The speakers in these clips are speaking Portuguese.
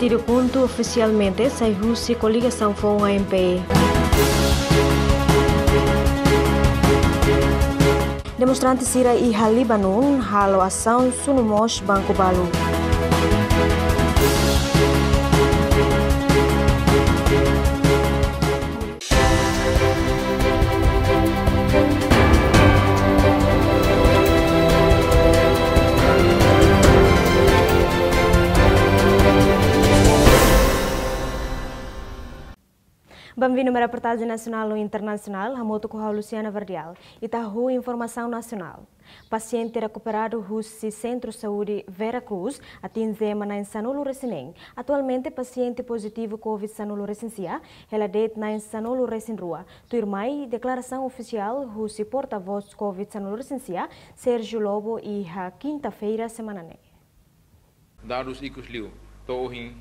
Partido Conto oficialmente saiu se coligação com a AMP. Demonstrantes Sira e Halibanon halo ação sunumos Banco Balu. Bem-vindo à reportagem nacional e internacional. Ramoto com a Luciana Verdial. Itaú Informação Nacional. Paciente recuperado do Centro de Saúde Vera Cruz atinge em Sanolo Recinem. Atualmente, paciente positivo COVID Sanolo Recensia, ela det na Sanolo Recenrua. Turmai, declaração oficial do porta-voz COVID Sanolo Recensia, Sérgio Lobo, e a quinta-feira semana. Dados icos liu, tohin,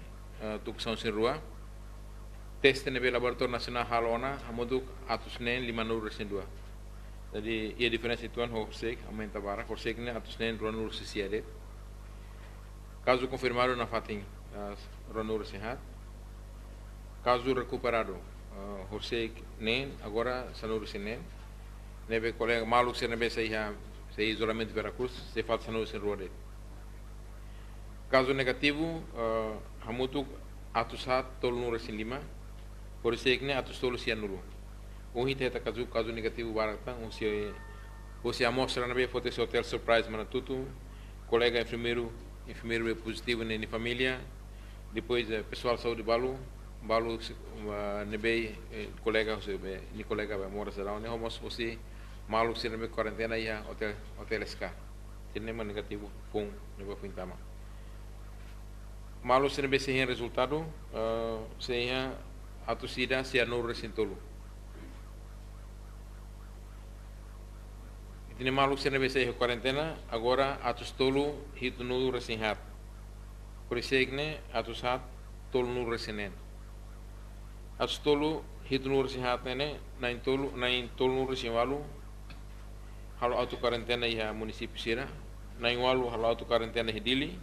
tuksão sem rua, teste nebe laboratório nasional halona hamuduk atus nen lima nur resin dua jadi ia diferensi tuan ho sek amen tabara ho sek ne atus nen ron nur sisiade caso confirmado na fatin ron nur sehat. Caso recuperado uh, ho sek nen agora sanur sinen nebe colega malu se nebe se ia se isolamento Veracruz se falta sanur sin rode caso negativo uh, hamutuk atusat tol nur resin lima por isso é que nem a tostolo se anulou o hit é caso caso negativo barata um se você amostra na foto esse hotel surprise mana tudo colega enfermeiro enfermeiro é positivo na família depois é pessoal saúde balu. Balu nebe colega você ni colega vai mora será né homos você malu se nebe quarentena ia hotel hotel ska tem nenhum negativo pum nebe pintama malu se nebe se resultado uh, se atau sida sianur resintolu. Itine malu sena besa e quarentena, agora atus tolu hitu nu resinhat. Kurisegne atus hat tolu nu resinen. Atus tolu hitu nu resinhat nene, nain tolu nain tolu nu resinwalu. Halo atu quarentena iha município sira, nain walu halo atu quarentena hidili.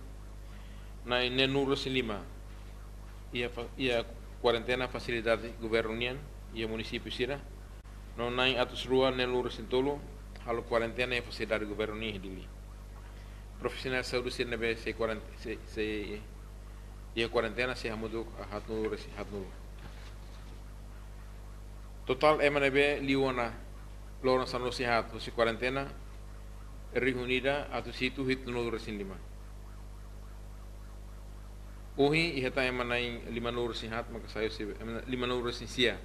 Nain nenu resilima. Ia ia quarentena facilidade governo unian e o município sira não nai atos rua nem lura sintolo halo quarentena e facilidade governo unian dili profissional saúde sira nebe se quarentena se se e quarentena se hamudu hatnu lura hatnu total liona lora sano se hat se quarentena Unida atau situ hit nulu resin lima Uhi iha tae manai lima nuru sihat makasayo si lima nuru sisia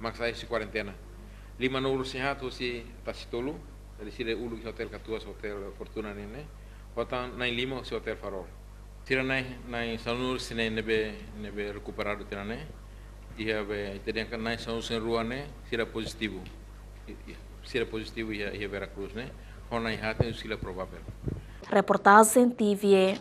makasayo si cuarentena. Lima nuru sihat usi tasitulu, es decir, ulu hotel katua si hotel fortuna nene, hotan nai lima si hotel farol. Tira nai nai sanur sine nebe nebe recuperado tira ne, iha be tirian kan nai sanur sin ruane sira positivo, sira positivo iha iha Veracruz ne, hona iha te usila probable. Reportaje en TV.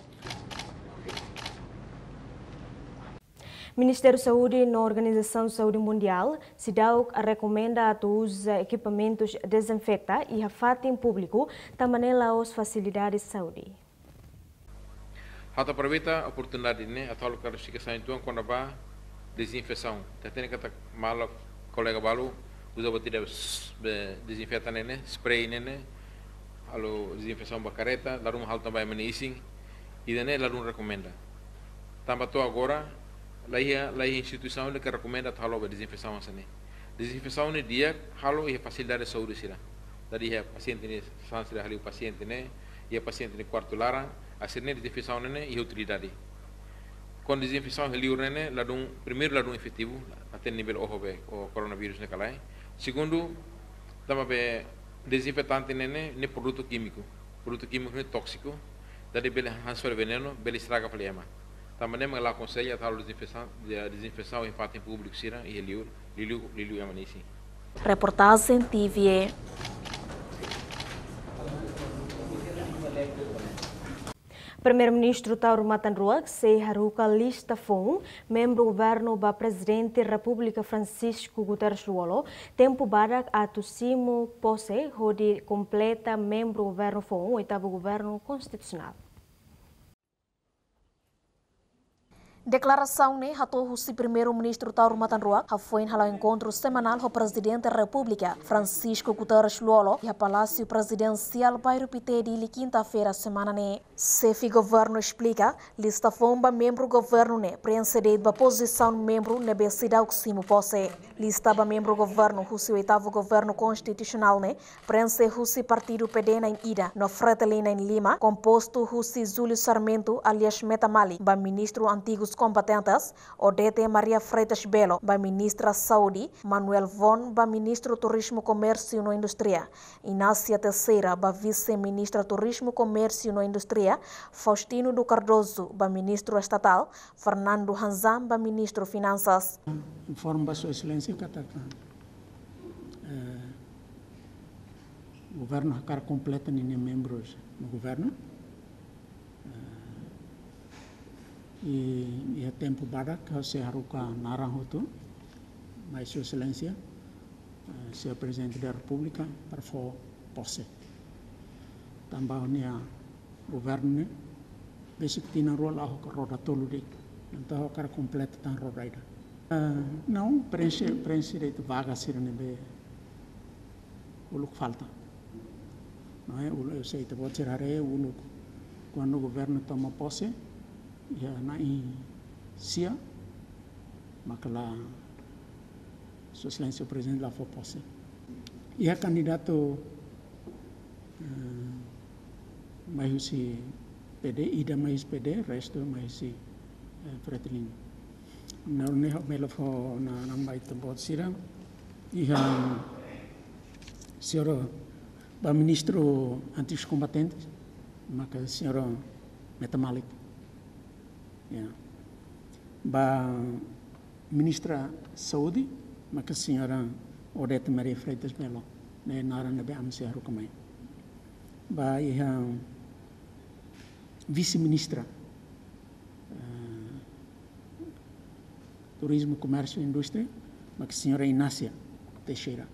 Ministério da Saúde na Organização de Saúde Mundial, SIDAUC recomenda a todos equipamentos desinfecta e a em público, também as facilidades de saúde. Hata aproveita a oportunidade, né? A tal saindo então quando vai desinfecção. Tendo que mal colega balu usa batida desinfeta né, spray né, alo desinfecção bacareta, lá um hal também manising, e daí lá um recomenda. Também agora laia laia instituição que recomenda halo desinfecção assim desinfecção ne dia halo e facilidade de saúde sira dari é paciente ne sanse hali paciente ne e paciente ne quarto lara assim ne desinfecção ne e utilidade com desinfecção hali urne la dum primeiro la dum efetivo até nível o be o coronavírus ne calai segundo tama be desinfetante ne ne produto químico. Produto químico ne tóxico. Dari bele transfer veneno bele estraga flema também me lá aconselha a desinfecção, de desinfecção em parte público sira e liu liu liu amanisi. Reportagem TVE. Primeiro-Ministro Tauro Matanrua, se Haruka Lista Fon, membro governo do presidente República Francisco Guterres Ruolo, tempo para a Tussimo Posse, onde completa membro governo Fon, oitavo governo constitucional. Declaração ne hatou o primeiro-ministro Tauro Matanrua foi ao encontro semanal com o presidente da República, Francisco Guterres Luolo, e a Palácio Presidencial Bairro Pitedi, quinta-feira semana ne. Sefi governo explica, lista fomba membro governo ne, precedente da posição membro ne besida o simo posse. Lista ba membro governo, o oitavo governo constitucional ne, prense o partido PD na ida, no Fretelina em Lima, composto o Júlio Sarmento, alias Metamali, ba ministro antigo competentes, Odete Maria Freitas Belo, ba ministra Saúde, Manuel Von, ba ministro Turismo, Comércio e Indústria, Inácia Terceira, ba vice-ministra Turismo, Comércio e Indústria, Faustino do Cardoso, ba ministro estatal, Fernando Hanzam, ba ministro Finanças. Informa Sua Excelência katakan eh, o governo acar completa nem membros do governo e, e tempo badak se haruka narang itu mais sua excelência uh, senhor presidente da república para for posse. Tambah ni a governo basic tina rol ah ka roda tolu dik então cara completa tan roda uh, não preenche preenche de vaga sir ne be uluk falta. Não é? Eu sei te pode ser are uluk quando o governo toma posse ya nai sia makala su excelência o presidente lá foi posse. E a candidato uh, mais si PD ida mais PD resto mais si uh, Fretilin na ne ho melo fo na na mai tempo sira e ha senhor ba ministro antigos combatentes maka senhor Metamalik Yeah. Ba ministra Saúde, maka senhora Odete Maria Freitas Melo, nara na be amse haru kamai. Ba iha vice-ministra uh, Turismo, Comércio e Indústria, maka senhora Inácia Teixeira.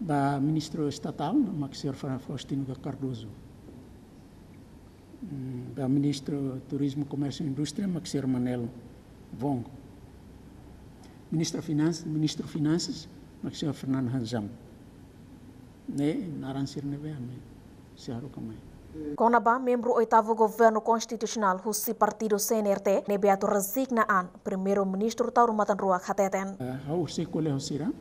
Ba ministro estatal, maka senhor Faustino Cardoso da Ministro Turismo, Comércio e Indústria, Maxir Manelo Vong. Ministro Finanças, Ministro Finanças, Maxir Fernando. Ne, siharu kamai. Conaba, membro oitavo governo constitucional, Husi Partido CNRT, nebeato resigna an, primeiro-ministro Tauro Matanrua Hateten. Hau se kole hosira,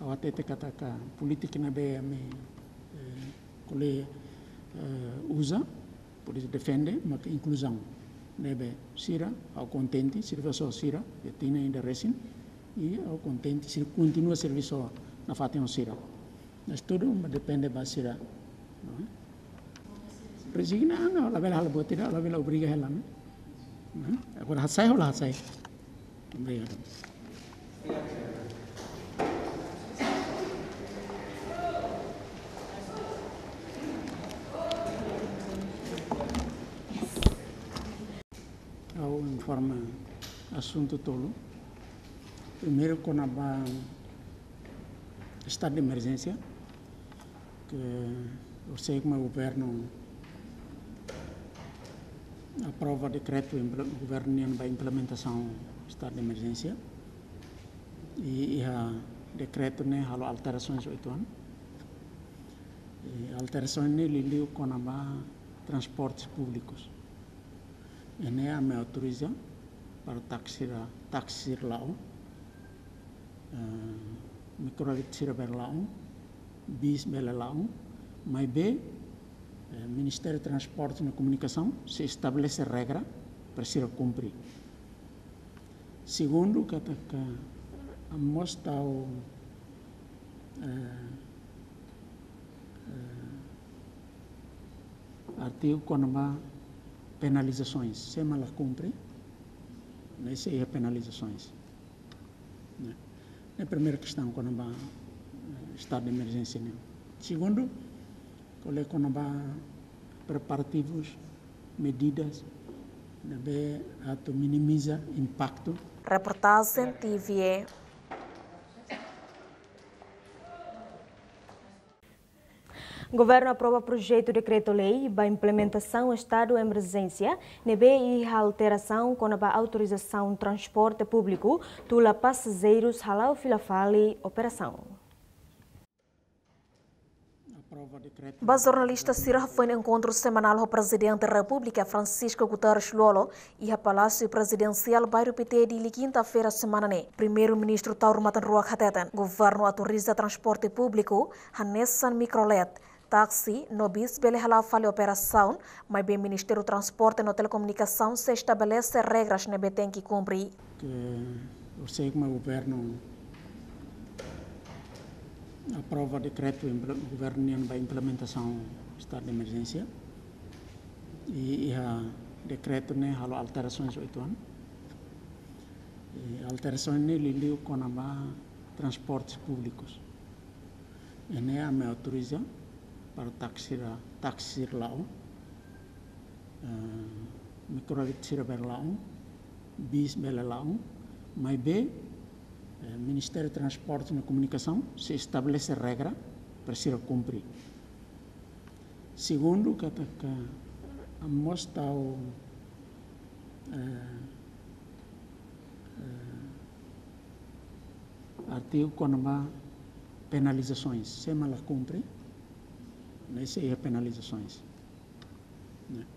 hau atete kataka politik nebe ame, kole usa, por isso defende uma inclusão nebe sira ao contente serviço sira que tem ainda recém e ao contente se continua serviço na fatem sira. Mas tudo depende da sira não é resigna anga la bela hala botira la bela obriga né agora sai ou lá sai obrigado forma assunto tolo. Primeiro, com a estado de emergência, que eu sei que o governo aprova decreto o governo para implementação do estado de emergência e, e a decreto né halo alterações oito anos e alterações né liliu com a transportes públicos Ini me autoriza para taxir taxir lao uh, microlit sira ber bis bela lao mai b uh, Ministério de Transporte e Comunicação se estabelece regra para ser cumprir segundo que a mostra o artigo quando penalizações. Se ela cumpre, né, se é penalizações. Né. É a primeira questão quando vai eh, estado de emergência. Né. Segundo, quando vai preparativos, medidas, né, para minimiza impacto. Reportagem TVE O governo aprova projeto de decreto-lei para implementação do estado de emergência, nebe e alteração com a autorização transporte público, tula passageiros halau filafali operação. O jornalista Sira foi encontro semanal com o presidente da República, Francisco Guterres Lolo, e a Palácio Presidencial Bairro PT de quinta-feira semana. Primeiro-ministro Tauro Matanrua governo autoriza transporte público, Hanessan Microlet, táxi, nobis, belehala fale operação, mas bem Ministério do Transporte e Telecomunicação se estabelece regras que tem que cumprir. Que eu sei que o governo aprova decreto do governo para implementação do estado de emergência. E, e a decreto né halo alterações oito anos. E alterações ne liliu com a transportes públicos. E ne a me autoriza para taxi taxi lá uh, microlit sira ber lá bis bela lá mas bem o Ministério de Transporte e Comunicação se estabelece regra para ser cumprir. Segundo, que, a mostra o uh, uh, artigo quando há penalizações, se mal cumpre, nesse é penalizações.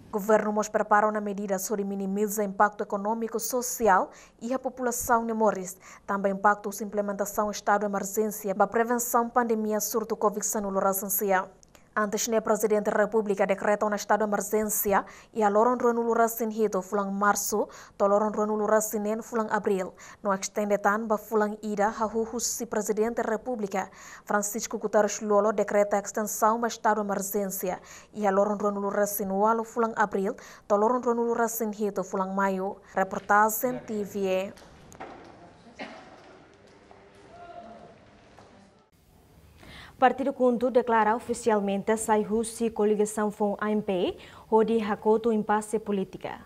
O governo nos prepara uma medida sobre minimizar o impacto econômico, social e a população de Morris. Também impacto a implementação do estado de emergência para prevenção da pandemia surto Covid-19. Antes, o presidente da República decreta um estado de emergência e a loron renulu rasin hito fulang março, to loron renulu rasinen fulang abril. No extende tan ba fulang ida hahuhu si presidente da República. Francisco Guterres Lolo decreta extensão do estado de emergência e a loron walo fulang abril, to loron renulu rasin hito fulang maio. Reportagem TVE. Partido Kuntu declara oficialmente a saiu-se coligação com a AMP, onde hakoto impasse política.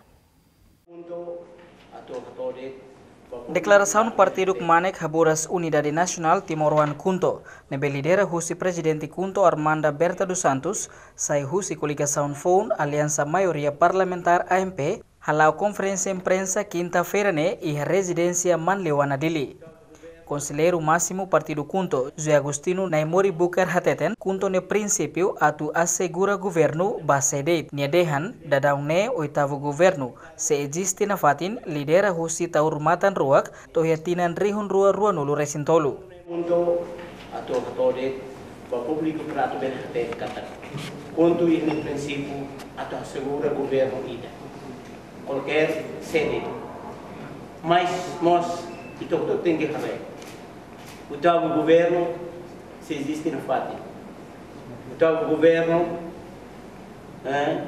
Declaração do partido Kumanek Haburas Unidade Nacional Timor-Wan Kunto, nebe lidera husi presidente Kunto Armanda Berta dos Santos, sai husi coligação FON Aliança Maioria Parlamentar AMP, halau conferência imprensa quinta-feira ne e residência Dili. Conselheiro Máximo Partido Kunto, José Agostino Naimori Bukar Hateten, Kunto ne princípio atu assegura governo basede Niedehan, dadau ne oitavo governo, se existe na fatin lidera husi taurmatan ruak, tohiatinan rihun rua rua nulu resintolu. Kunto atu hatode, pa público prato ben hatet kata. Kunto ini princípio atu assegura governo ida. Qualquer sede. Mas nós, então, tem que fazer o tal governo, se existe no FATI. O tal governo, eh,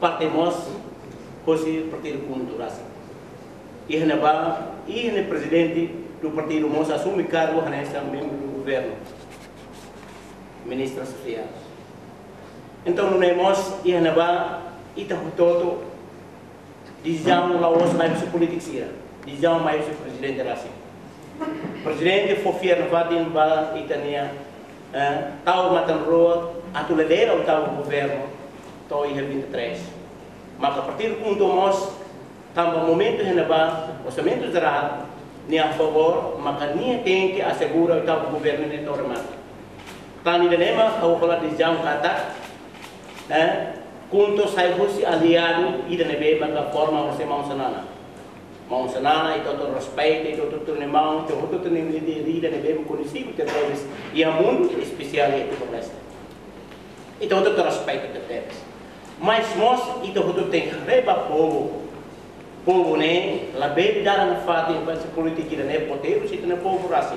parte nós, fosse partido cultural. E Renabá, e o presidente do partido Moça assume cargo nessa membro do governo, ministro associado. Então, é nós, e Renabá, e todo, dizemos lá os mais políticos, dizemos mais o presidente da Rússia. Presidente Fofia Navadin ba itania uh, tau matan roa atu ledera o tau governo to i 23. Mas a partir do ponto nós tamba momento renova orçamento geral ni a favor maka ni tem que assegurar o tau governo ni to remata. Tani denema au kola di jam kata eh kunto sai husi aliado ida nebe maka forma orçamento sanana mau sanana itu tu respeito itu tu ne mau itu tu tu ne de rida ne bem conhecido que talvez e a mundo especial itu começa itu tu tu respeito que temos mas nós itu tu tem reba povo povo ne la bem dar na fata em pensa política ne poder se ne povo rasi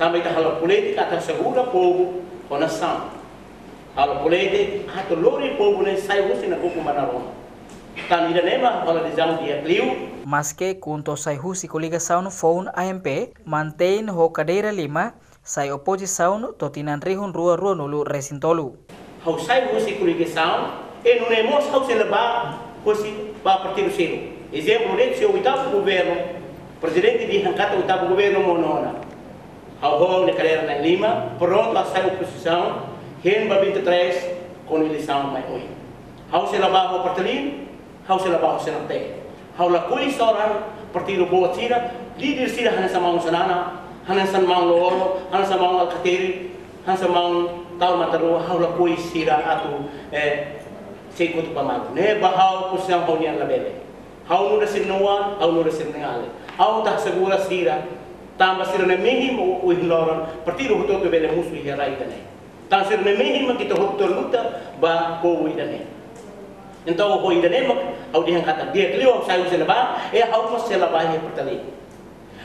também tá halo política tá segura povo com nação halo política hatu lori povo ne sai usi na manaroma Kanida mas que kunto sai husi coligação phone AMP mantém ho cadeira lima sai oposição totinan rihun rua rua nulu resintolu. Hau sai husi coligação e não é mos hau se levar husi ba partido selo. Exemplo de seu oitavo governo, presidente de hankata oitavo governo monona. Hau ho ne cadeira na lima, pronto a sai oposição Hen ba 23 com eleição mai oi. Hau se lava o partelin, Hau sila pahusena te, hau la kuli soran partiro di sila sira sama maung sanana hanasa hana sama hanasa kateri, hana samang maung tau hau la kuli sira atu eh tu pamag ne bahau kusiam hau nian la bebe hau nura sirnuan hau nura ngale, hau tah segura sira tambah sira ne mehi mo uhloran partiro tu bele musuhi ne, tan sira ne mehi mo kita hutu luta ba ko uidane Então o da nema, ao dia kata dia kelio sai usa leba, e ao mas se he pertali.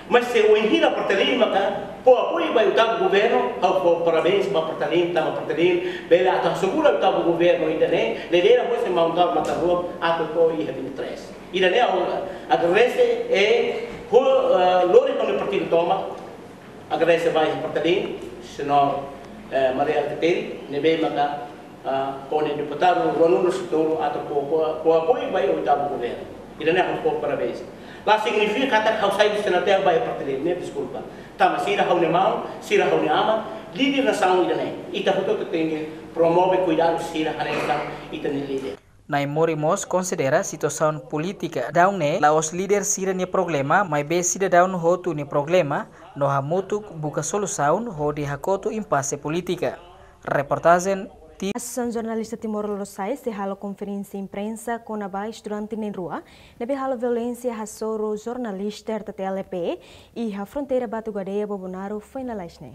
Mas se o enhira pertali maka po apoio vai o governo, ao po parabéns para pertali, tama pertali, bela ata segura o governo ida ne, le dera pois se montar mata rua, po i havia três. Ida ne ao agradece e ho lori con il partito toma, agradece vai pertali, senão Maria Teteri, ne be maka pone deputado Ronaldo Sutoro atau ko ko apoio vai o tabo governo. Ida ne ko parabéns. Lá significa que hau sai do senatel vai partilhar, né? Desculpa. Tá, mas sira hau ne mau, sira hau ne ama, líder na saúde ida ne. Ita foto que tem promove cuidado sira haresta ita ne líder. Naimorimos considera política daun ne laos líder sira ni problema, mas be sira daun hotu ni problema, no hamutuk buka solução ho di hakotu impasse política. Reportagem a Associação Jornalista Timor-Leste se hala conferência imprensa com a estudante na rua, nebe hala violência a soro jornalista da TLP e a fronteira Batugadeia Bobonaro foi na Leste.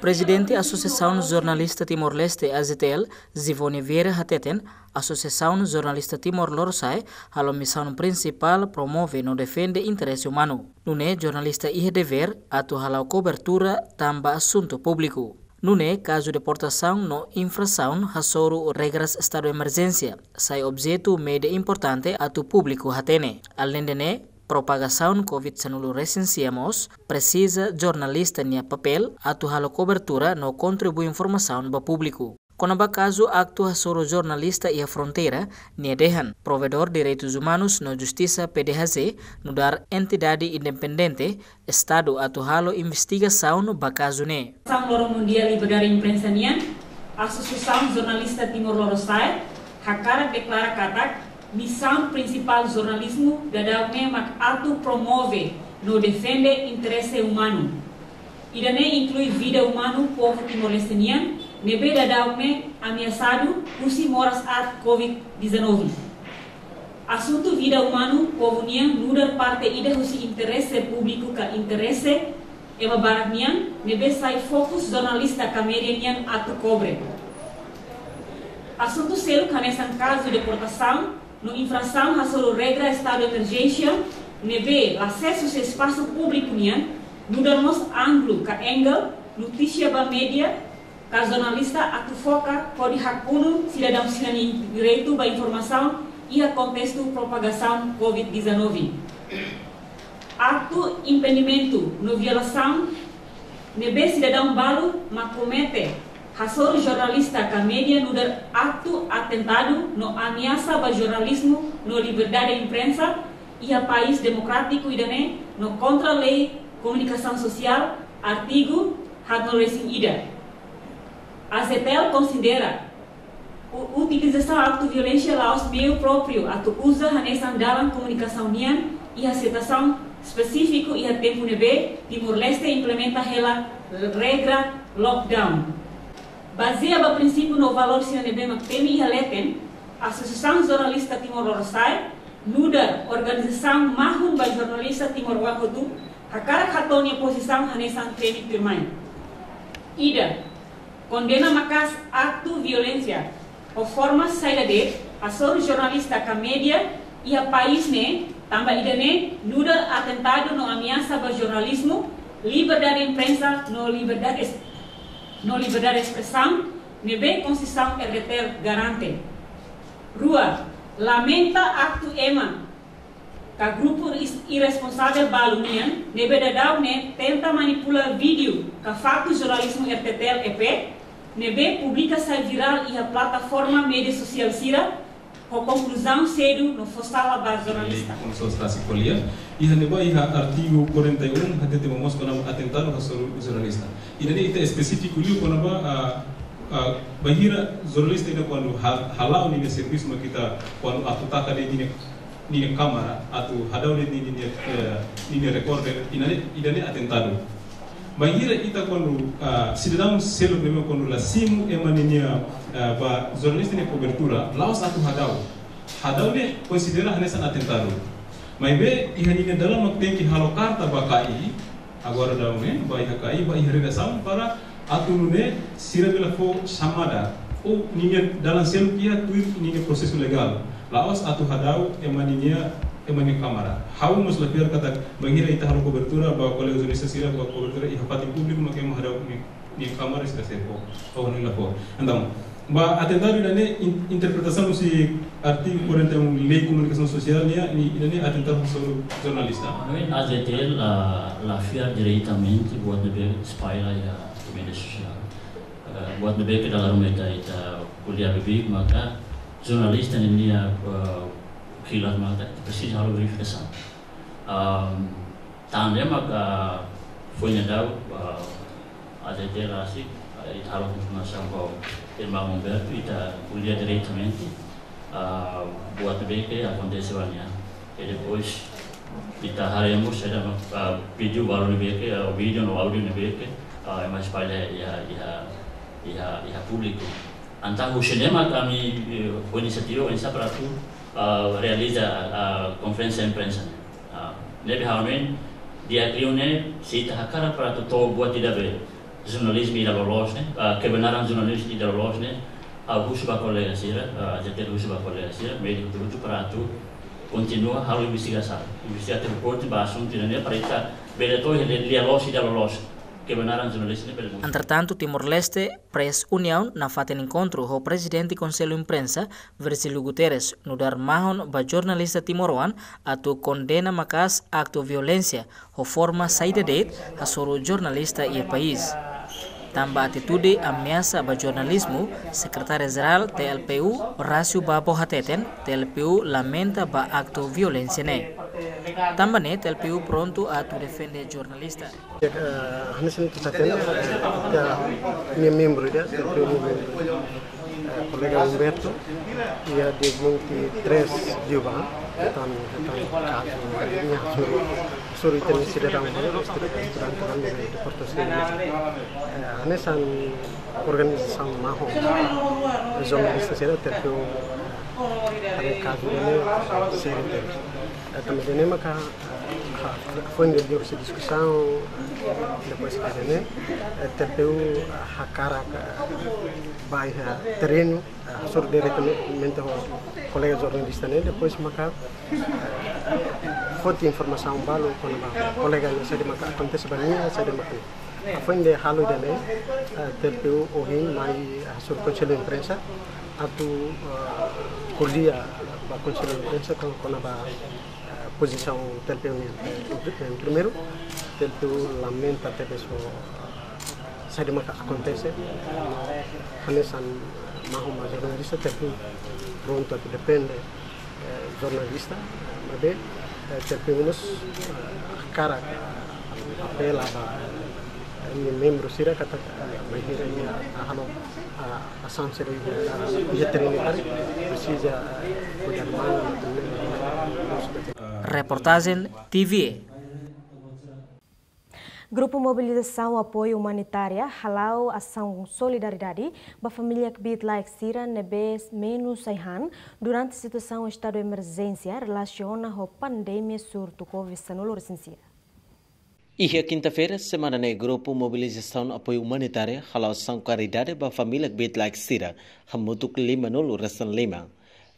Presidente Associação Jornalista Timor-Leste AZTL, Zivone Vieira Hateten, Associação Jornalista Timor-Leste, a missão principal promove no defende interesse humano. Nune, jornalista ihe dever, atu halau cobertura tamba assunto público. Nune, caso de deportação no infração hasoro regras estado de emergência, sai objeto media importante a tu público hatene. Além de ne, propagação COVID-19 recenseamos, precisa jornalista nia papel a tu halo cobertura no contribui informação para público. Quando caso actua soro jornalista e a fronteira, Niedehan, provedor de direitos humanos no Justiça PDHZ, no dar entidade independente, Estado atuhalo investigação no caso ne. Loro Mundial Liberdade Imprensa Nian, Associação Jornalista Timor-Leste, Hakara declara katak, missão principal jornalismo dadaume mak atu promove no defende interesse humano. Idane inclui vida humano povo timor-leste nebe dadaume ameaçado usi moras at COVID-19. Assunto vida humano povo nian nudar parte ida husi interesse público ka interesse ema barak nian nebe sai fokus jornalista kameria nian atu cobre. Assunto selo kanesan caso de deportação no infração hasolo regra estado de emergência nebe acesso ao espaço público nian nudar nos ângulo ka angle notícia ba media Ka jornalista atu foca pode hakunu cidadão sinani direito ba informação e a contexto propagação COVID-19. Ato impedimento no violação nebe cidadão balo ma comete hasor jornalista ka media no dar ato atentado no ameaça ba jornalismo no liberdade de imprensa e a país democrático e no contra lei comunicação social artigo hadno racing ida a CETEL considera a utilização da autoviolência aos meio próprio, a usa nessa comunicação nian e a citação específico e a tempo nebe Timor-Leste implementa ela regra lockdown. Baseado no princípio no valor sina nebe maktemi e leten, a Associação Jornalista Timor-Leste nuda organização mahun ba jornalista Timor-Leste a cara katonia posição nessa temi firmai. Ida, condena macas ato violência. O forma saída de a sor jornalista media e a país ne também idane nuda atentado no ameaça ao jornalismo liberdade de imprensa no liberdade no liberdade de expressão ne bem constituição RTL garante. Rua lamenta acto ema que grupo irresponsável balunian ne bedadau ne tenta manipular vídeo que fato jornalismo RTL EP Nebe publica sai viral e a plataforma mídia social Sira com conclusão cedo no fostala ba jornalista. Comissão Stasi Colia, e haneba iha artigo 41 hati tema mos kona atentado ha jornalista. E dani ita específico liu kona ba a bahira jornalista ina quando halau ni serviço ma kita quando atutaka ni ni kamera atau hadau de ni ni ni recorder ina ina atentado. mangira ita kondu ah, uh, sididam selo neme kondu la simu emanenia uh, ba zornisti ne cobertura laos atu hadau. Hadau ne considera hanesan atentado. Mai be ihanine dalam maktenki halo karta bakai agora dau ne ba ihakai ba ihrena sam para atu ne sirabela fo samada. O ninge dalam selo kia tuir ninge proses legal. Laos atu hadau emaninia emani kamara. Hawu musla pior kata bangira itahar cobertura ba kole uzuni sasira ba cobertura pati publik publiko make mahara ni kamara sta serpo o ni la po andam ba atendar interpretasan musi si artigo 41 lei komunikasi sosial ni ni ilane atentar sobre jornalista no azetel ah, la la fiar direitamente buat de spaila ya media sosial. Ah, buat de ke dalam meta ita kuliah lebih maka jurnalis dan ini ah, mata precisa halu verificação um, tanda maka foi dau a gente rasi e informação com irmão Humberto e tá kuliah diretamente uh, buat bem que aconteceu ali e depois kita haremos ada uh, video baru ni beke uh, video no audio ni beke uh, mais para ya ya ya ya público antang o cinema kami inisiativa insa para tu uh, Uh, realiza konferensen uh, uh, prensa Nebe haumen, dia diakriune si tahakara pratu to buat tidak be jurnalisme ida lolosne kebenaran jurnalisme ida lolosne busu ba kolega sira jatir busu ba kolega sira medik para pratu continua halu investigação sa, corte baixo não tinha nem para isso beletou ele lia losi ida lolosne Entretanto, Timor-Leste pres união na faten encontro o presidente Conselho Imprensa, Versilo Guterres, no mahon ba jornalista timoroan atu condena makas acto violência o forma saída de a soro jornalista e país. Tamba atitude ameaça ba jornalismo, secretário-geral TLPU, Horácio Babo Hateten, TLPU lamenta ba acto violência ne. Tambanét, el prontu pronto tu defende jornalista. Hanesin tutaten ya mi membro ya del PIU membro. Kolega Humberto ia di multi tres juba tan tan kaso ya suri suri tenis sedang mana restoran kan di deportasi. Hanesan organisasi maho jornalista sedang terpilih. Ada ini sering terjadi. Nem maka foi onde deu essa discussão depois que né terpeu a cara vai terreno sur diretamente o colega jornalista né depois maka fonte informação balo quando a colega sei de maka acontece banyak sei de maka foi onde halu dane terpeu o hin mai sur conselho imprensa atau ba conselho imprensa com quando a posição TLP em primeiro, TLP lamenta até de acontece, jornalista pronto depende jornalista, mas TLP cara apela membro sira kata mahira ia halo asam sira precisa cuidar mal Reportagem TV. Grupo Mobilização Apoio Humanitária Halau Ação Solidariedade para a família que bit like Sira Nebe menos Saihan durante a situação de estado de emergência relaciona com a pandemia surto Covid-19 recensia. E quinta-feira, semana no Grupo Mobilização Apoio Humanitária Halau Ação Caridade para família like Sira Hamutuk Lima Nolo Resan Lima.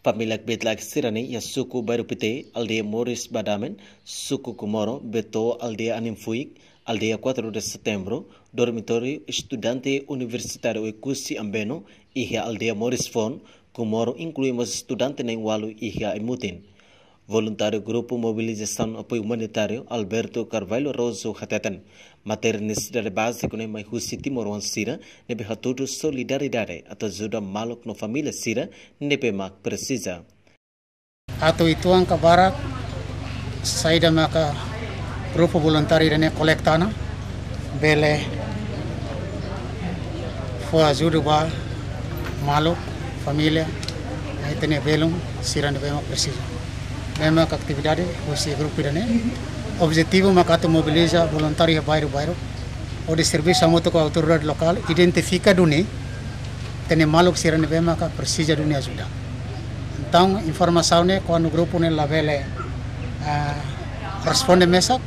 Família Betlak Sirani ya suku Barupite, aldeia Morris Badamen, suku Kumoro, Beto, aldeia Animfuik, aldeia 4 de setembro, dormitório estudante universitário Ekusi Ambeno, e aldeia Morris Fon, Kumoro incluímos estudante nem Walu e a Imutin. Voluntário Grupo Mobilização Apoio Humanitário Alberto Carvalho Roso Hateten, Maternis dari base kone mai husi timor wan sira nebe hatutu solidariedade atajuda malok no família sira nebe mak precisa. Atu ituang ka barat saida maka grupo voluntário dane colectana bele fo ajuda ba malok família aí tene velum sira nebe mak precisa bema atividade você grupo dene objetivo maka mobiliza voluntário bairro bairro o de serviço a moto com a autoridade local identifica duni tem maluk sirane bema ka precisa duni ajuda então informação né quando o grupo né lá vele uh, responde mesa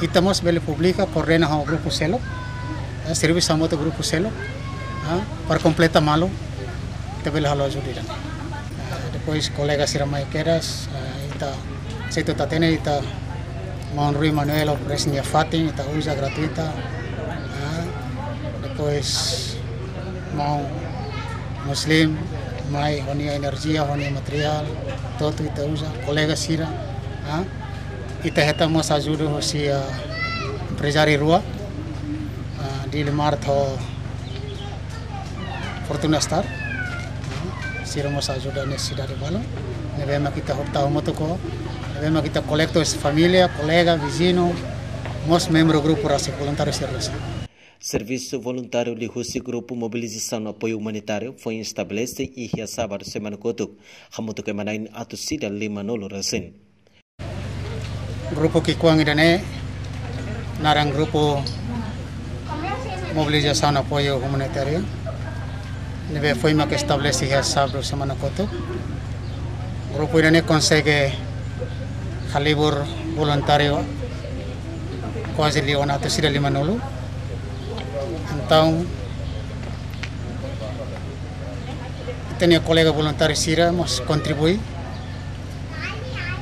kita mos bele publica coordena ao grupo selo uh, serviço a moto grupo selo uh, para completa malo te halo ajuda uh, depois colega siramai queras uh, ita seito tatene ita Mon Rui Manuel oferece Fatin, ita usa gratuita. Depois mau Muslim, mai honia energia, honia material, todo ita usa. Colega Sira, ita heta mas si uh, empresário rua di limar tho Fortuna Star. Sira mas ajuda nesse cidade balo. Nevema kita hopta moto ko que está colecto es familia, colega, vizinho, nós membro do grupo Raça Voluntário Serviço. Serviço Voluntário de Rússia Grupo Mobilização no Apoio Humanitário foi estabelecido e sábado semana cotuk, hamuto que manain atu sida lima nolo recém. Grupo que kuang idane narang grupo Mobilização no Apoio Humanitário. Neve foi uma que estabelece sábado semana cotuk. Rupuirani konsege halibur voluntario quasi ona to sira limanolu então tenho colega voluntário sira mos contribui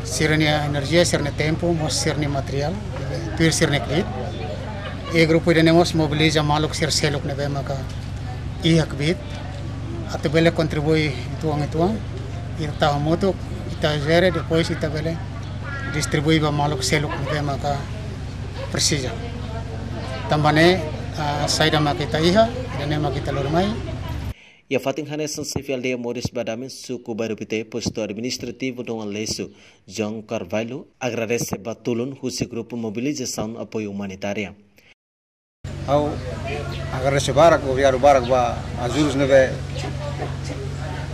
sira ni energia sira ni tempo mos sira ni material tuir sira ni kit e grupo irene mos mobiliza maluk sira seluk nebe maka i kontribusi itu contribui tuang tuang ita moto ita gere depois ita bele distribuiva maluk seluk ke maka precisa. Tambane uh, saida makita iha dan makita lormai. Ya fating hanesan civil de Moris Badamin suku baru pite posto administrativo do Lesu John Carvalho agradece batulun husi grupo mobilização apoio humanitária. Au agradece barak o viaru barak ba azurus neve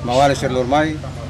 mawale ser lormai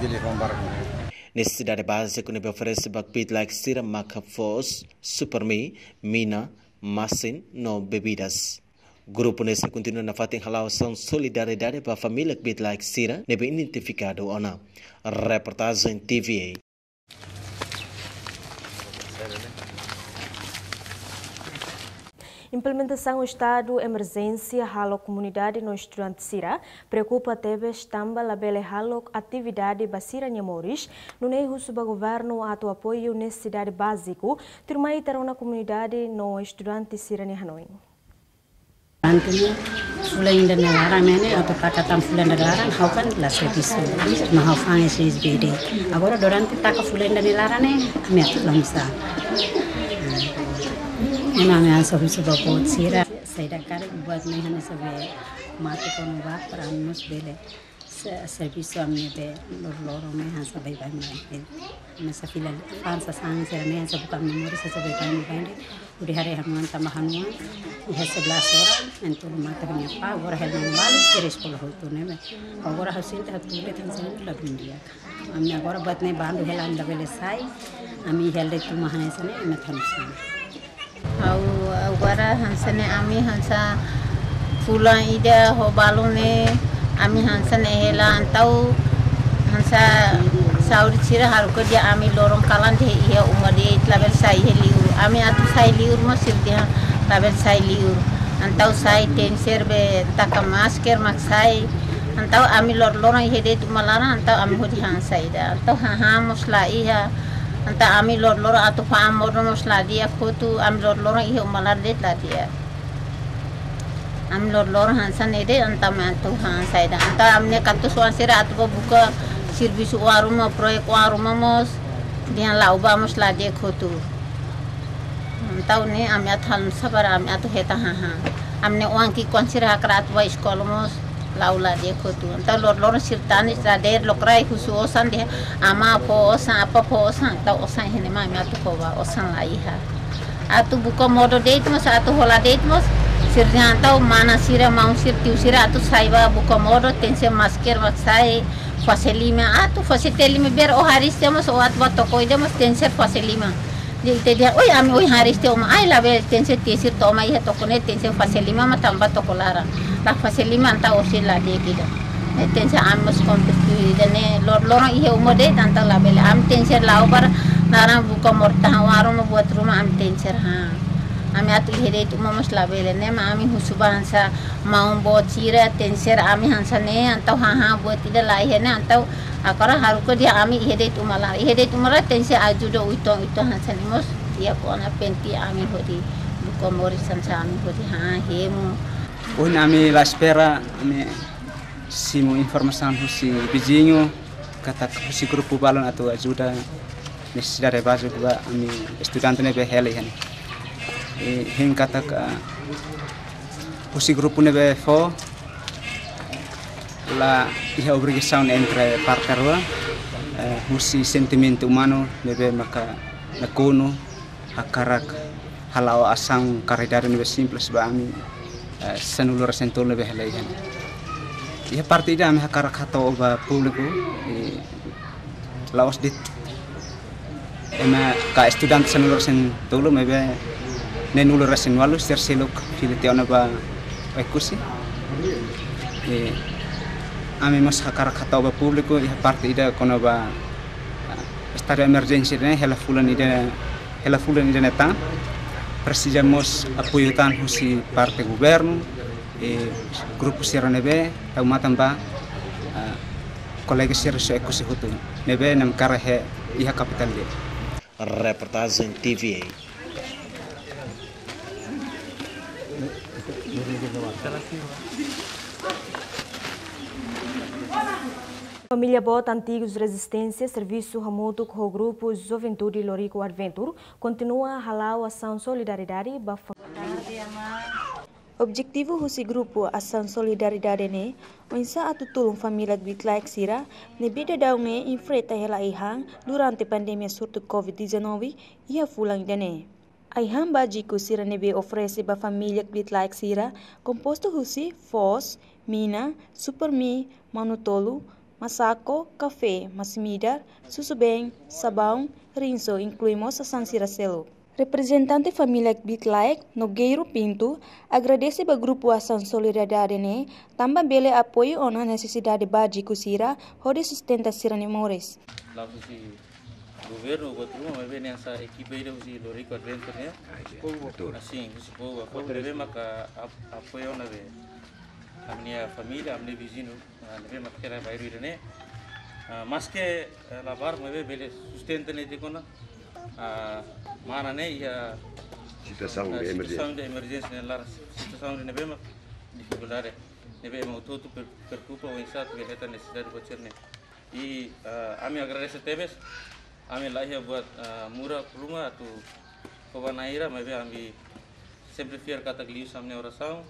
bai to dili fon barak ne Necessidade básica que oferece bakpit like sira maka fos, supermi, mina, masin, no bebidas. Grupo nesse continua na fatin halau são solidariedade para a família que like sira nebe identificado ona. Reportagem TVA. Implementação do estado emergência halo comunidade no estudante Sira. Preocupa teve estamba labele halo atividade basira nhamoris no neiro suba governo ato apoio necessidade básico. Turmai terá na comunidade no estudante Sira ni Hanoi. Antenya fula inda na larang mene atau pakatan fula na larang hau kan la serviço ma hau fang SSBD agora durante taka fula inda na larang ne इन्होंने यहाँ सभी सुबह बहुत सीरा सीरा कर बहुत नहीं हमें सब माते को बात पर हम बेले सभी स्वामी बे लोरों में यहाँ सब भाई मैं मैं सभी लल पाँच सांग से हमें सब का मेमोरी से सभी भाई में बैंड उड़ी हरे हनुमान का महानुमान यह सब लास्ट हो एंड तो माता के पाव और है नेपाल फिर स्कूल तो ने और से तो लग इंडिया हमने और नहीं, बाँध साई तू तो महाने से नहीं, मैं और अगुआरा हंसने आमी हंसा फूला इदा हो बालू ने आमी हंसन एहेला अंताऊ हंसा साउर चिर हारको जे आमी लोरम कालान दे इहे उमर दे इतला बेल साई हे लिउर आमी आतु साई लिउर म सिर दे लाबेल साई लिउर अंताऊ साई टेन सेर बे तका मास केर मक साई अंताऊ आमी लोर लोरम हे दे तुमलाना अंताऊ आमी हो दे हंसा इदा अंताऊ हां हां मसला इहा ಅಂತ ಆಮಿ ಲೋರ್ ಲೋರ್ ಆತು ಫಾಮ್ ಮೋರ್ ಮಸ್ಲಾ ದಿಯ ಖೋತು ಆಮ್ ಲೋರ್ ಲೋರ್ ಇಹೆ ಮಲರ್ ದೇತ್ ಲಾ ದಿಯ ಆಮ್ ಲೋರ್ ಲೋರ್ ಹಾನ್ಸನ್ ಎದೆ ಅಂತ ಮಾತು ಹಾನ್ ಸೈದ ಅಂತ ಆಮ್ನೆ ಕತ್ತು ಸುವಾಸಿರ ಆತು ಬುಕ ಸಿರ್ಬಿಸು ವಾರುಮ ಪ್ರೊಯಕ್ ವಾರುಮ ಮಸ್ ದಿಯ ಲಾವುಬಾ ಮಸ್ಲಾ ದಿಯ ಖೋತು ಅಂತ ಉನೆ ಆಮ್ಯಾತ್ ಹಲ್ಸಬರ ಆಮ್ಯಾತು ಹೇತ ಹಾ ಹಾ ಆಮ್ನೆ ವಾಂಕಿ ಕೊನ್ಸಿರ ಹಾಕ್ರಾತ್ ವೈಸ್ ಕಾಲಮಸ್ laula dia kutu anta lor lor sirtani sa der lokrai husu osan dia ama po osan apa po osan ta osan hene ma mi atu ko osan lai ha atu buka modo mos atu hola date mos sirnya anta mana sira mau sir tiu sira atu saiba buka modo tense masker maksai faselima atu faselima ber o haris temos o atwa tokoi demos tense faselima dia Jadi oi am oi hari te oma ai la vel tense tisir to oma ia kone ne tense faselima ma tamba to kolara La faselima anta osi la de kida. Ne tense am mos kompetu de ne lor loro ia umo de tanta la vel am tense la obar nara buka morta waro mo buat rumah am tense ha. ami atul hede itu mamus labele ne ma ami husu bahansa ma um bo tira ten ami hansa ne antau ha ha bo tida lai hene antau akora haruko dia ami hede itu malar hede itu aju do uito uito hansa ne mos dia ko penti ami hodi buko mori samsa ami hodi ha he mo oi nami las pera ami simu informasan husi bijinyo kata husi grupu balon atau aju da Nih sudah ada baju juga, ini studentnya berhelai ini hen katak usi grupu nebe fo la iha obrigación entre parterwa musi sentimento umano nebe maka nakuno akarak halau asang karidari nebe simples ba senulur sentul nebe helaihan ia partida ami hakarak hato oba publiko laos dit ema ka estudiante senulur sentulu mebe nenulur resen walu ser seluk filete ona ba ekusi. E ame mas hakar kata oba público ya parti ida kono ba estado emergency ne hela fulan ida hela fulan ida netang precisamos apoio tan husi parte governo e grupo nebe tau matamba colega sira so ekusi hutu. Nebe nam kara he iha capital de reportagem TVA Família Bota Antigos Resistência, Serviço Ramuto com o Grupo Juventude Lorico Adventure, continua a ralar a ação solidariedade Objetivo desse grupo Ação Solidariedade ne, onsa atu tulung família Bitlaik Sira, ne bida daunge enfrenta hela ihang durante pandemia surto COVID-19 ia fulang dene. Aiham bajiku sira nebe oferece ba família Bitlaik Sira, composto husi Fos, Mina, Supermi, Manutolo, Masako, café, masmidar, susubeng, sabão, rinso, incluímos a San Ciracelo. Representante família Bitlaik, Nogueiro Pinto, agradece ao Grupo Ação Solidariedade ne, também bele apoio ona necessidade básica sira, onde sustenta sira nemores. Lá governo Guatemala vai ver nessa equipe aí de Lorico né? Assim, povo, na vez. A minha família, a minha vizinho, devemos que era vai vir. Mas que lá bar, mas vê bele sustenta digo na mana de emergência, situação de emergência, situação de nevema dificuldade, todo preocupa o insato que é de fazer. E a agradece a ami lahia buat mura rumah atau kawan naira mebe ami sempre fiar kata gliu samne oração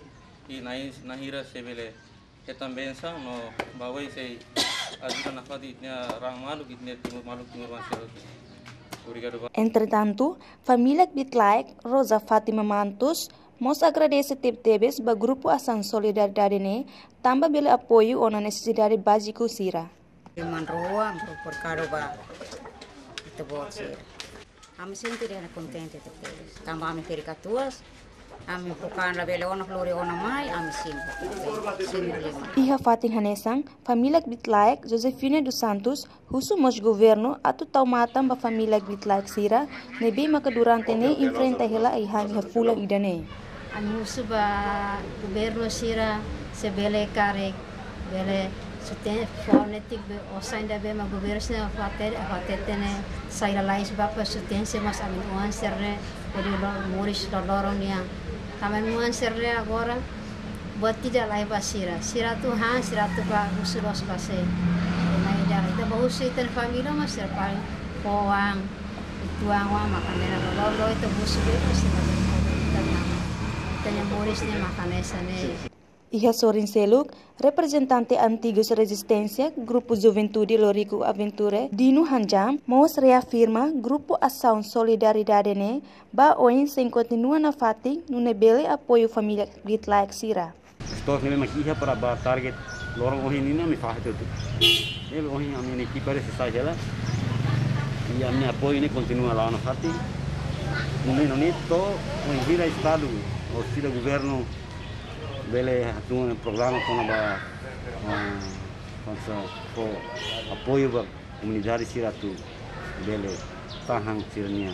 e nai nahira sebele hetam bensa no bawai sei ajuda nafadi itnya rang malu itnya timur malu timur masih Entretanto, família Bitlaik, Rosa Fátima Mantos, mos agradece tebes ba grupo Ação Solidariedade ne, tamba bele apoio ona necessidade básica sira. Man roa, por caro ba, ito bo sira. Ami sentire contente tebes. Tamba ami pericatuas, ami bukan la bele ona flore ona mai, ami simbo. Iha Fatin Hanesang, família Bitlaik, Josefina dos Santos, husu mos governo atu tau matam ba família Bitlaik sira, nebe maka durante ne enfrenta hela ihang iha fula idane. Ami husu ba governo sira sebele karek, bele Sutene fonetik be phonetic osainda be magobersne fatet fatetene sairalais pa sutene se mas amin uanserre edi lo muris lo loronia tamen uanserre agora bati jalai basira sira tu tuhan, sira tu pa usulos pase nai jalai ta bahus sitten familo mas serpal koang ituang wa makanera lo lo itu busu be pasti makanera tanya muris ne makanesa ne Iha Sorin Seluk, representante antigos Resistência, Grupo Juventude Lorico Aventure, Dino Hanjam, mos reafirma Grupo Ação Solidariedade ne, ba oin sem continua na fati, no nebele apoio família Grit Like Sira. Estou nele maquiha para ba target lorong ohin ini mi fahit itu. Ele ohin a minha equipe esse sai ela. E a minha apoio ne continua lá na fati. No meio nisso, o estado, o governo bele um programa com a com apoio ba comunidade siratu bele tahang sirnia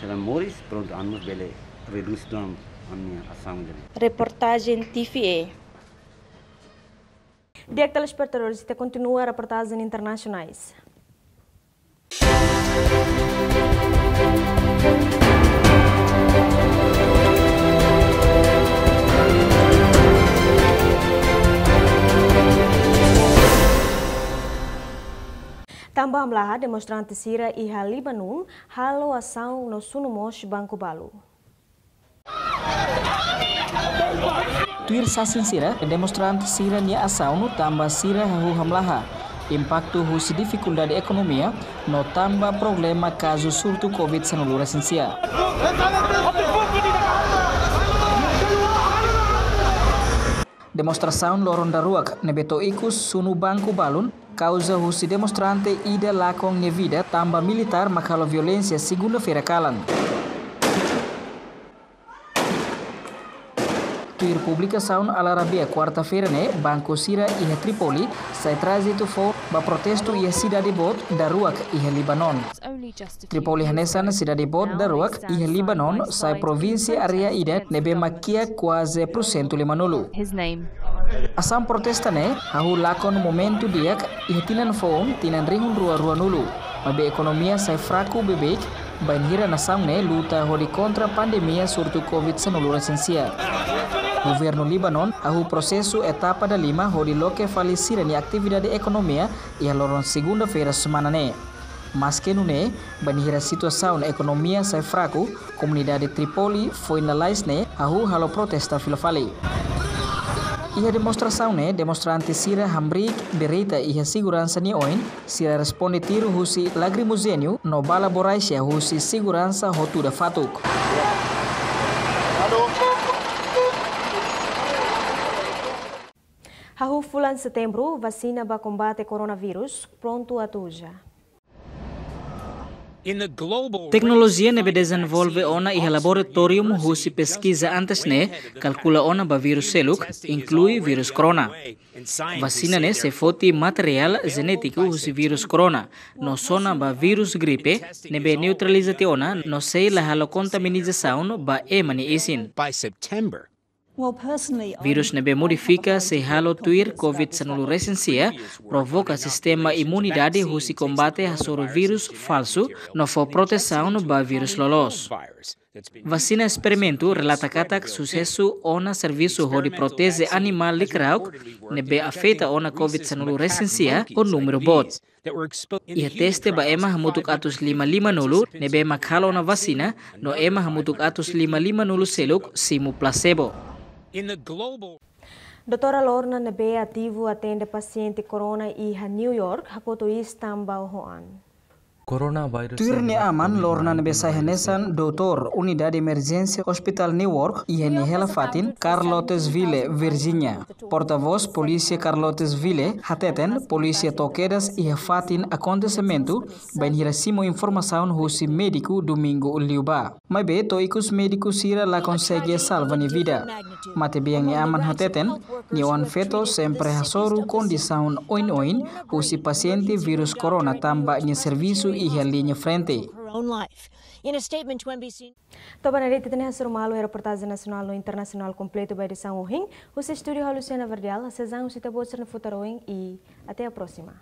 será moris pronto anos bele reduz a minha ação Reportagem TVE Dia telespectadores, te continua a reportagem internacionais. Tambah melaha demonstrante Sira iha Libanon halo ação no sunumos Banco Balu. Tuir sasin sira, demonstrante sira nia ação no tamba sira hu hamlaha. Impacto husi dificuldade economia no tamba problema caso surto Covid-19 resensia. Demonstração loron daruak nebeto ikus sunu banco balun. Causa husi demonstrante ida lakong nevida tamba militar makalo violência segunda-feira Republika Saun Sound all'Arabia quarta ferne, Banco Sira i Tripoli, sai trasito fo, ba protesto i sida de bot da Ruak i Libanon. Tripoli hanesan sida de bot da Ruak i Libanon, sai provinsi aria ida nebe makia quasi prosento. Asam protestane, hau lakon momentu diak i tinan foam tinan rihun rua rua nulu. Mabe ekonomia sai fraku bebek, Banjiran hira ne luta hori kontra pandemia surtu COVID-19 sensia. Governo Libanon ahu processo etapa da lima hori loke falecira ni atividade economia e a loron segunda-feira semana ne. Mas que ne, banhira situação na economia sai fraco, comunidade Tripoli foi na lais ne ahu halo protesta filofali. Ia demonstração ne, demonstrante sira hambrik berita ia segurança ni oin, sira responde tiro husi lagrimuzênio no bala boraisia husi segurança rotuda fatuk. Hahu fulan setembro, vacina para combate coronavírus pronto a tuja. Tecnologia nebe desenvolve ona e laboratorium husi pesquisa antes ne calcula ona ba vírus seluk inclui vírus corona. Vacina ne se foti material genético husi vírus corona no sona ba vírus gripe nebe neutralizate ona no sei la halo contaminização ba emani isin. By September, Vírus nebe modifica se halo tuir COVID-19 resensia provoca sistema imunidade husi combate a vírus falso no for proteção ba vírus lolos. Vacina experimento relata katak sucesso ona serviço hodi proteze animal likrauk nebe afeta ona COVID-19 resensia o número bot. Ia teste ba ema hamutuk atus lima lima nulu nebe makhalo na vacina no ema hamutuk atus lima lima nulu seluk simu placebo. Doutora Lorna nebe ativo atende paciente corona e New York hakoto istamba hoan. Tuirni aman lorna nebe sahenesan doutor unidade emergência hospital Newark e ni hela fatin Carlottesville, Virginia. Porta-voz polícia Carlottesville hateten polícia toquedas e fatin acontecimento bem hirasimo informação husi médico domingo liuba. Mas be toicus médico sira la consegue salva ni vida. Mate biang aman hateten ni wan feto sempre hasoru condição oin oin husi paciente virus corona tamba ni serviço Rijaliño Frente. Tabanaritetene hasurmalu reportagem nacional no internacional completo by edição Ohim, o estúdio Luciana Verdial, a sessão se taboucer no futuro e até a próxima.